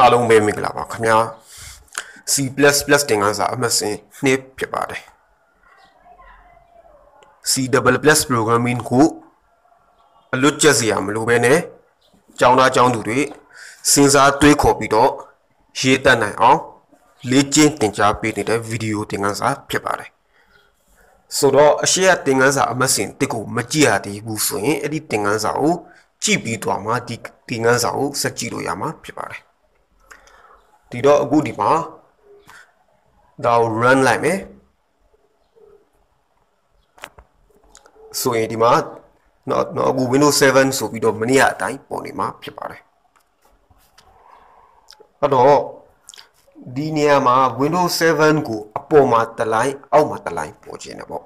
အားလုံးပဲမင်္ဂလာပါခင်ဗျာ C++ သင်ခန်းစာအမှတ်စဉ်နှစ်ဖြစ်ပါတယ် C++ programming ကိုအလွတ်ကျက်စီရမလို့ပဲနဲ့ကျောင်းသားကျောင်းသူတွေစဉ်းစားတွေးခေါ်ပြီးတော့ရေးတတ်နိုင်အောင်လေ့ကျင့်သင်ကြားပေးနေတဲ့ဗီဒီယိုသင်ခန်းစာဖြစ်ပါတယ်ဆိုတော့အရှိရသင်ခန်းစာအမှတ်စဉ်တစ်ကိုမကြည့်ရသေးဘူးဆိုရင်အဲ့ဒီသင်ခန်းစာကိုကြည့်ပြီးတော့မှဒီသင်ခန်းစာကိုစက်ကြည့်လို့ရမှာဖြစ်ပါတယ် ဒီတော့အခုဒီမှာဒါကို run လိုက်မယ်ဆိုရင်ဒီမှာတော့တော့အခု Windows 7ဆိုပြီးတော့မနေ့ကအတိုင်းပေါ်နေမှာဖြစ်ပါတယ်အဲ့တော့ဒီနေရာမှာ Windows 7ကိုအပေါ်မှာတစ်လိုင်းအောက်မှာတစ်လိုင်းပေါ်ခြင်းတယ်ပေါ့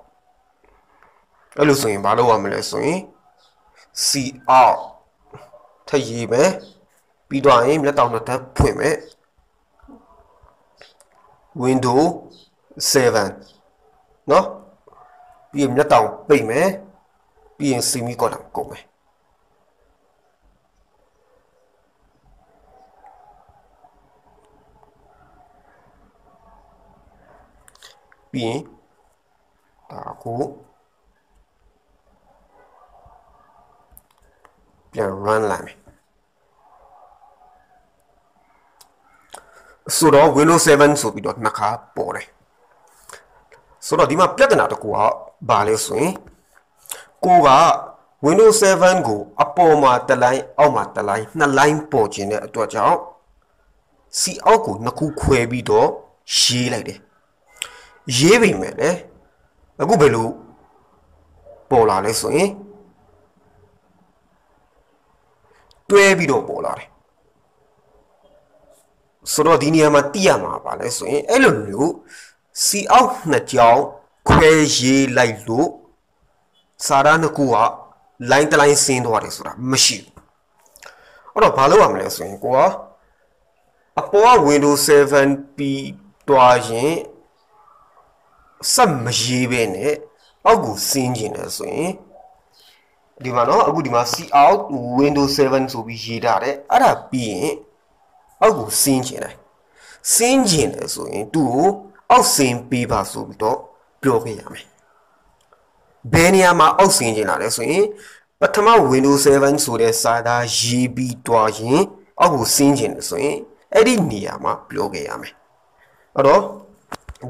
အဲ့လိုဆိုရင်ဘာလုပ်ရမလဲဆိုရင် C out ထည့်ရေးမယ်ပြီးတော့ရင်လက်တောင်နှစ်ထပ်ဖွင့်မယ် window 7နော်ပြီးရင်မျက်တောင်ပိတ်မယ်ပြီးရင် semicolon ကုန်မယ်ပြီးရင်ဒါကိုပြန် run လိုက်မယ် ဆိုတော့ Windows 7ဆိုပြီးတော့နှစ်ခါပေါ်တယ်ဆိုတော့ဒီမှာပြဿနာတစ်ခုကဘာလဲဆိုရင်ကိုက Windows 7ကိုအပေါ်မှာတစ်လိုင်းအောက်မှာတစ်လိုင်းနှစ်လိုင်းပေါ်ခြင်းတဲ့အတွက်ကြောင့် C အောက်ကိုနှစ်ခုခွဲပြီးတော့ရေးလိုက်တယ်ရေးပေမဲ့လေအခုဘယ်လိုပေါ်လာလဲဆိုရင်တွဲပြီးတော့ပေါ်လာတယ် ဆိုတော့ဒီနေရာမှာတိရမှာပါလဲဆိုရင်အဲ့လိုမျိုးစီအောက်နှစ်ကြောင်းခွဲရေးလိုက်လို့စာရနှစ်ခုကလိုင်းတလိုင်းဆင်းသွားတယ်ဆိုတာမရှိဘူးအဲ့တော့ဘာလုပ်ရမလဲဆိုရင်ကိုကအပေါ်က Windows 7ပြီးသွားရင်စက်မရေးပဲနဲ့အောက်ကိုဆင်းကျင်တယ်ဆိုရင်ဒီမှာနော်အခုဒီမှာ C out Windows 7ဆိုပြီးရေးထားတယ်အဲ့ဒါပြီးရင် အောက်ကိုဆင်းကျင်တယ်ဆင်းကျင်တယ်ဆိုရင်သူ့ကိုအောက်ဆင်းပေးပါဆိုပြီးတော့ပြောခဲ့ရမယ်ဘယ်နေရာမှာအောက်ဆင်းကျင်လာလဲဆိုရင်ပထမ Windows 7ဆိုတဲ့စာသားရေးပြီးတွားရင်အောက်ကိုဆင်းကျင်တယ်ဆိုရင်အဲ့ဒီနေရာမှာပြောခဲ့ရမယ်အဲ့တော့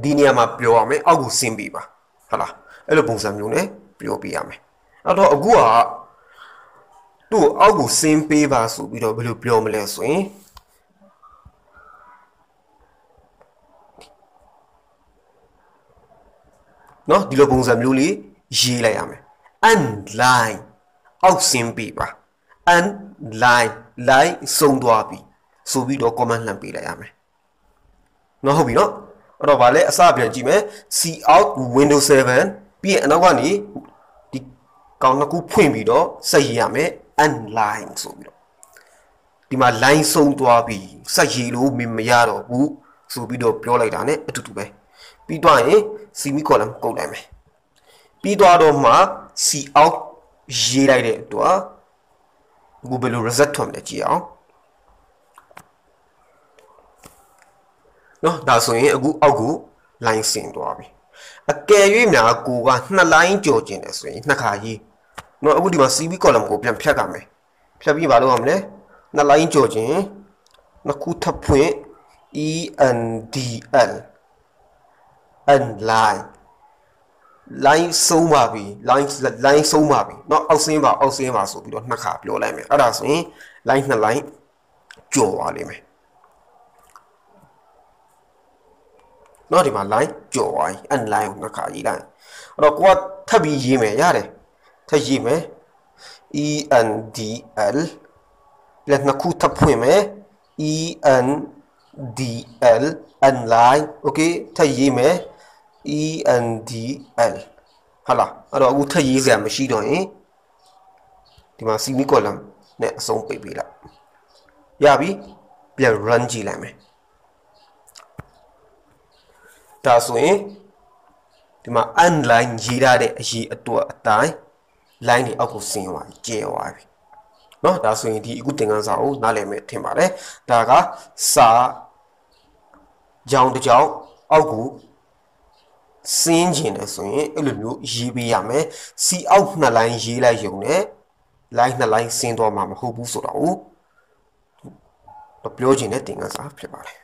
ဒီနေရာမှာပြောရမယ်အောက်ကိုဆင်းပေးပါဟုတ်လားအဲ့လိုပုံစံမျိုးနဲ့ပြောပြရမယ်အဲ့တော့အခုကသူ့အောက်ကိုဆင်းပေးပါဆိုပြီးတော့ဘယ်လိုပြောမလဲဆိုရင် နော်ဒီလိုပုံစံမျိုးလေးရေးလိုက်ရမယ် unline အောက်ဆင်းပေးပါ unline line ဆုံးသွားပြီဆိုပြီးတော့ comment လှမ်းပေးလိုက်ရမယ်နော်ဟုတ်ပြီနော်အဲ့တော့ဗာလဲအစပြန်ကြည့်မယ် c out windows 7ပြီးရင်အနောက်ကနေဒီကောင်နှစ်ခုဖွင့်ပြီးတော့ဆက်ရေးရမယ် unline ဆိုပြီးတော့ဒီမှာ line ဆုံးသွားပြီဆက်ရေးလို့မရတော့ဘူးဆိုပြီးတော့ပြောလိုက်တာ ਨੇ အတူတူပဲ ပြီးတော့ရင် semi column ကုတ်လိုက်မယ်ပြီးတော့တော့မှ c out ရေးလိုက်တဲ့အတွက်အခုဘယ်လို reset ထွက်မလဲကြည့်အောင်နော်ဒါဆိုရင်အခုအောက်ကို line ဆင်သွားပြီအကယ်၍များကိုကနှစ် line ကြော်ကျင်တယ်ဆိုရင်နှစ်ခါရေးနော်အခုဒီမှာ CV column ကိုပြန်ဖြတ်ကြမယ်ဖြတ်ပြီးဘာလုပ်ရမလဲနှစ် line ကြော်ကျင်နှစ်ခုထပ်ဖွင့် ENDL and line line ဆုံးပါပြီ line line ဆုံးပါပြီเนาะအောက်ဆင်းပါအောက်ဆင်းပါဆိုပြီးတော့နှစ်ခါပြောလိုက်မယ်အဲ့ဒါဆိုရင် line နှစ် line ကြော်သွားလိမ့်မယ်เนาะဒီမှာ line ကြော်သွားပြီ and line ကိုနှစ်ခါရေးလိုက်အဲ့တော့ကိုကထပ်ပြီးရေးမယ်ရတယ်ထပ်ရေးမယ် ENDL လက်နှစ်ခုထပ်ဖွင့်မယ် ENDL and line okay ထပ်ရေးမယ် ENDL ဟာလားအဲ့တော့အခုထပ်ရေးစရာမရှိတော့ရင်ဒီမှာ semi column နဲ့အဆုံးပိတ်ပေးလိုက်ရပြီပြန် run ကြည့်လိုက်မယ်ဒါဆိုရင်ဒီမှာ unline ရေးထားတဲ့အရေးအတွက်အတိုင်း line တွေအောက်ကိုဆင်းသွားပြီကျဲသွားပြီ เนาะဒါဆိုရင်ဒီအခုသင်ခန်းစာကိုနားလည်မယ်ထင်ပါတယ်ဒါကစာကြောင်တစ်ကြောင်အောက်ကိုစင်းကျင်တယ်ဆိုရင်အဲ့လိုမျိုးရေးပေးရမယ်စီအောက်နှစ်လိုင်းရေးလိုက်ရုံနဲ့လိုင်းနှစ်လိုင်းစင်းသွားမှာမဟုတ်ဘူးဆိုတာကိုပြောချင်တဲ့သင်ခန်းစာဖြစ်ပါတယ်